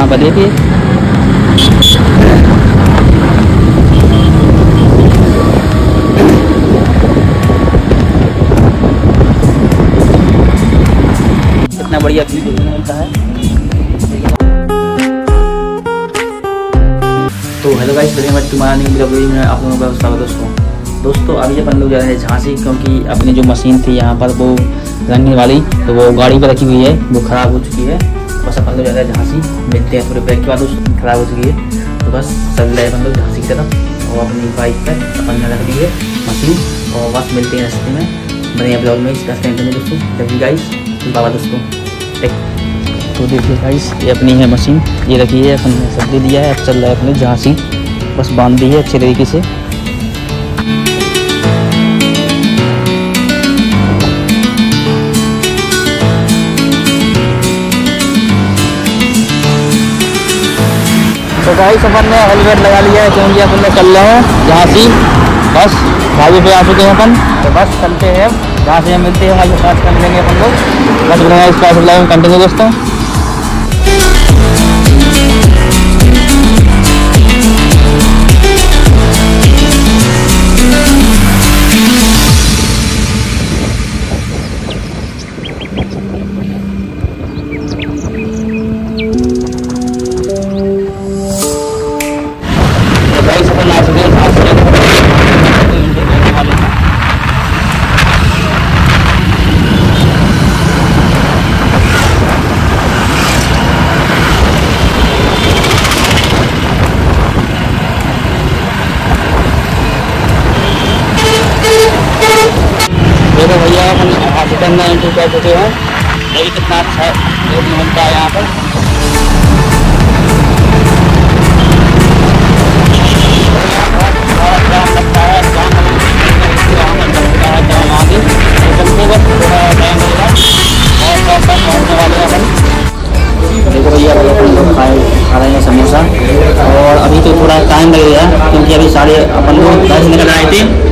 यहाँ पर देखिए कितना बढ़िया व्यू देखने मिलता है। तो हेलो गाइस वेरी मच तुम्हारा ब्लॉग में, आप लोगों का स्वागत दोस्तों। दोस्तों, अभी अपन लोग जा रहे हैं झांसी, क्योंकि अपनी जो मशीन थी यहाँ पर वो रंगने वाली तो वो गाड़ी पर रखी हुई है, वो ख़राब हो चुकी है। बस अपन लोग जा रहे हैं झांसी, मिलते हैं थोड़े ब्रेक के बाद उसकी ख़राब हो चुकी है। तो बस चल रहे अपन लोग झांसी की तरफ़, और अपनी बाइक पर अपन ने रख दी है मशीन और बस मिलते हैं रास्ते में। बने ब्लॉग में, इसका स्टैंड में दोस्तों। जब गाइस बाबा दोस्तों एक तो देखिए गाइस ये अपनी है मशीन। ये रखी है, अपन ने सब दे दिया है, अब चल रहा है अपने झांसी। बस बाँध दी है अच्छे तरीके से। तो भाई सफ़र ने हेलमेट लगा लिया है क्योंकि अपन ने चल रहे हैं झांसी बस भाई पे आ चुके हैं अपन। तो बस चलते हैं, जहाँ से मिलते हैं, भाई के साथ कर लेंगे अपन लोग। बस इस पास कंटिन्यू दोस्तों। अपन देखो भैया भैया अपन लोग खाए खा रहे हैं समोसा और अभी तो थोड़ा टाइम लगेगा क्योंकि अभी साढ़े अपन लोग घर से निकल आए थे।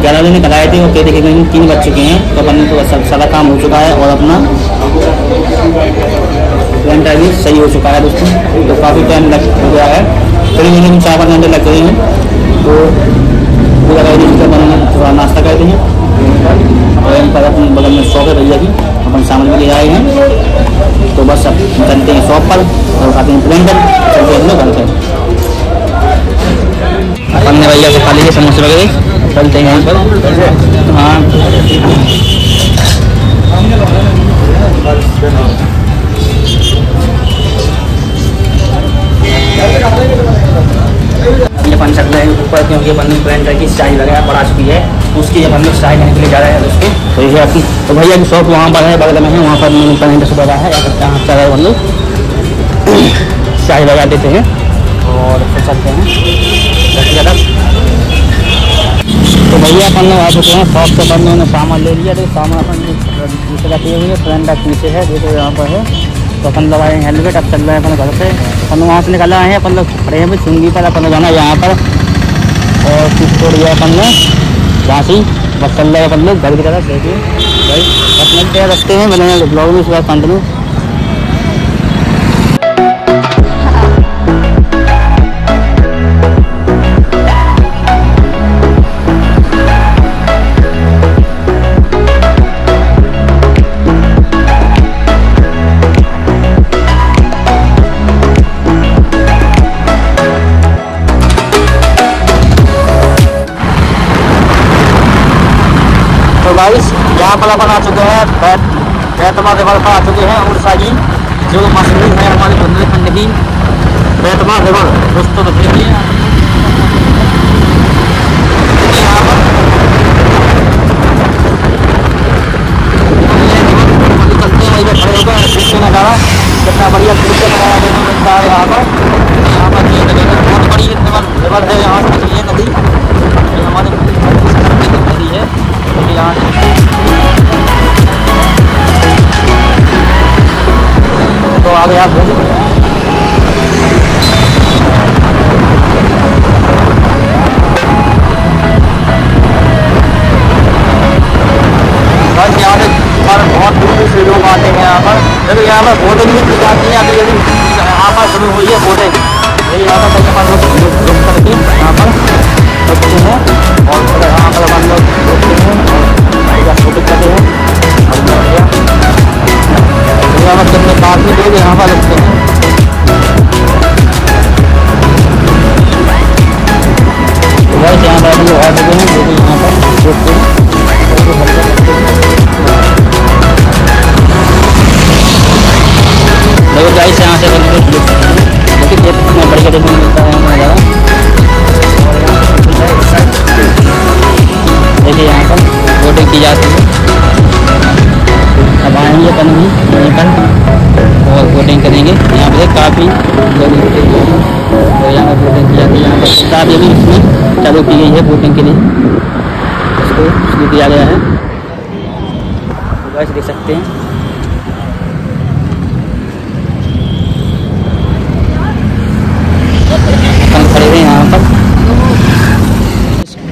ग्यारह बजे निकल आए थे और कहते कि तीन बज चुके हैं तो अपन सब सारा काम हो चुका है और अपना प्लान भी सही हो चुका है दोस्तों तो काफ़ी टाइम लग गया है। करीब मिनिमम चार पाँच घंटे लग गए हैं तो पूरा गाड़ी से अपन थोड़ा नाश्ता करते हैं। और यहाँ पर अपने बगल में शॉप है भैया की, अपन सामान भी ले आए हैं। तो बस अब चलते हैं शॉप पर और खाते हैं प्लेंडर चलते हैं घर पर। अपन ने भैया से खा लिए समोसे वगैरह। चलते हैं हाँ। अपन चल रहे हैं ऊपर, क्योंकि अपन ने प्लेंडर की स्टाइल वगैरह बढ़ा चुकी है। उसकी हम लोग स्टाइल करने के लिए जा रहे हैं उसके। तो ये आपकी तो भैया की शॉप वहाँ पर है, बगल में है, वहाँ पर प्लेंडर से है। या रहे हैं हम लोग स्टाइल लगा देते हैं। और फिर चलते हैं। तो अपन लोग आ चुके हैं शॉप से अपन ने सामान ले लिया देखो सामान अपन नीचे रखे हुए हैं प्लेंडर पीछे है देखो यहाँ पर है। तो अपन लोग आए हेलमेट अब चल रहे हैं अपन घर से अपन वहाँ से निकल आए हैं अपन लोग खड़े हैं चुंगी पर अपन जाना है यहाँ पर। और कुछ छोड़ दिया अपन ने झांसी बस चल रहे हैं अपन लोग घर की तरफ़ देखिए भाई बस मिलते हैं रखते हैं मैंने ब्लॉग में इसके बाद कंटिन्यू गाइस यहाँ पर अपन आ चुके हैं बैत बैतमा रिवर पर आ चुके हैं, और की जो मशहूर है, हमारे बुंदेलखंड की बैतमा रिवर दोस्तों तो देखिए यहाँ पर बहुत भी की जाती है आसपास शुरू हुई है बहुत यहाँ पर बोटिंग करेंगे। यहाँ पर काफ़ी तो यहाँ पर बोटिंग की जाती है। यहाँ पर किताब भी इसमें चालू की गई है बोटिंग के लिए। इसको शुरू किया गया है देख सकते हैं। खड़े हुए यहाँ पर।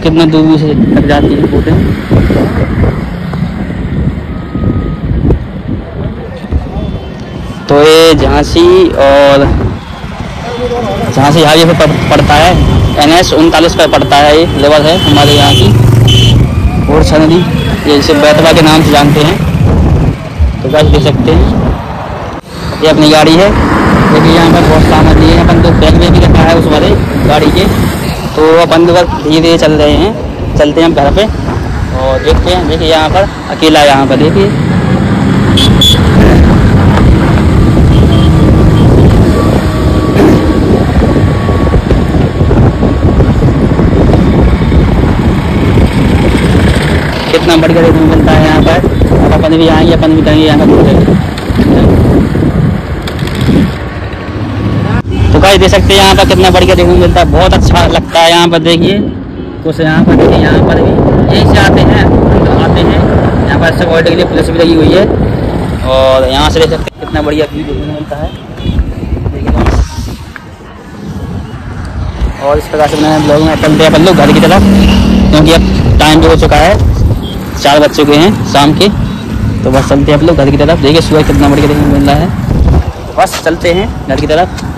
कितना दूर से लग जाती है बोटिंग तो ये झांसी और झांसी हाईवे पे पड़- पड़ता है। एन एस उनतालीस पर पड़ता है ये लेवल है हमारे यहाँ की। और नदी ये इसे बैतवा के नाम से जानते हैं। तो बस दे सकते हैं। ये अपनी गाड़ी है। देखिए यहाँ पर बहुत लिए हैं। अपन तो बैग में भी रखा है उस वाले गाड़ी के। तो अपन तो बस धीरे धीरे चल रहे हैं। चलते हैं घर पे। और देखते हैं। देखिए यहाँ पर अकेला यहाँ पर। देखिए। कितना बढ़िया देखने मिलता है यहाँ पर। अब अपन भी आएँगे, अपन भी करेंगे यहाँ पर तो भाई देख सकते हैं यहाँ पर कितना बढ़िया देखने मिलता है। बहुत अच्छा लगता है यहाँ पर, देखिए। कुछ यहाँ पर, देखिए, यहाँ पर भी। यहीं से आते हैं तो आते हैं। यहाँ पर सिक्योरिटी के लिए पुलिस भी लगी हुई है। और यहाँ से देख सकते हैं कितना बढ़िया व्यू देखने को मिलता है। और इस प्रकार से मैं ब्लॉग में हैं अपन लोग घर की तरफ़, क्योंकि अब टाइम भी हो चुका है। चार बज चुके हैं शाम के। तो बस चलते हैं आप लोग, घर की तरफ़। देखिए सुबह कितना देखने को मिल रहा है। बस चलते हैं घर की तरफ़।